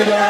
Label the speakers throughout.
Speaker 1: Hallelujah.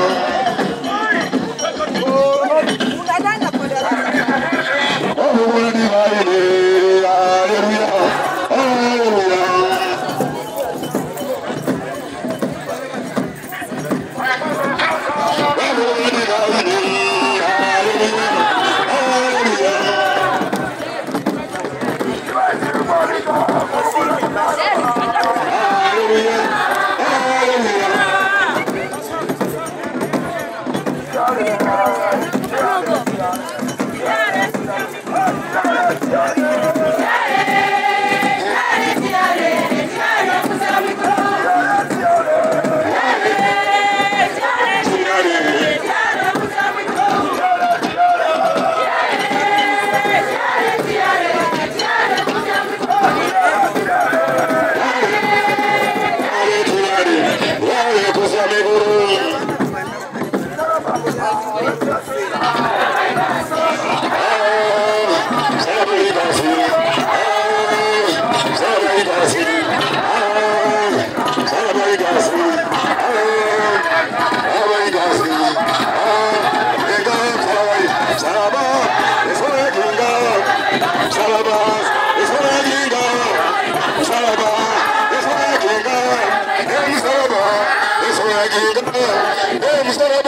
Speaker 1: Mustafa,